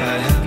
side